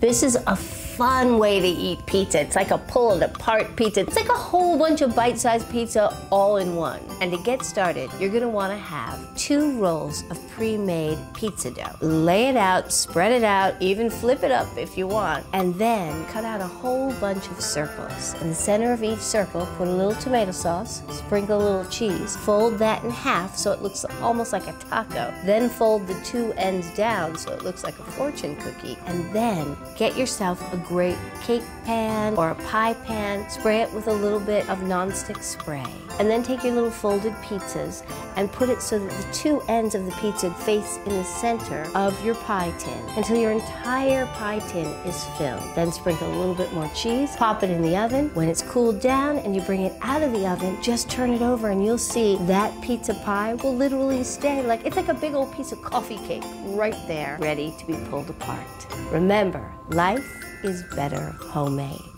This is a fun way to eat pizza. It's like a pull it apart pizza. It's like a whole bunch of bite sized pizza all in one. And to get started, you're gonna wanna have two rolls of pre made pizza dough. Lay it out, spread it out, even flip it up if you want, and then cut out a whole bunch of circles. In the center of each circle, put a little tomato sauce, sprinkle a little cheese, fold that in half so it looks almost like a taco. Then fold the two ends down so it looks like a fortune cookie, and then Get yourself a great cake pan or a pie pan, spray it with a little bit of nonstick spray. And then take your little folded pizzas and put it so that the two ends of the pizza face in the center of your pie tin until your entire pie tin is filled. Then sprinkle a little bit more cheese, pop it in the oven. When it's cooled down and you bring it out of the oven, just turn it over and you'll see that pizza pie will literally stay like it's like a big old piece of coffee cake right there, ready to be pulled apart. Remember, life is better homemade.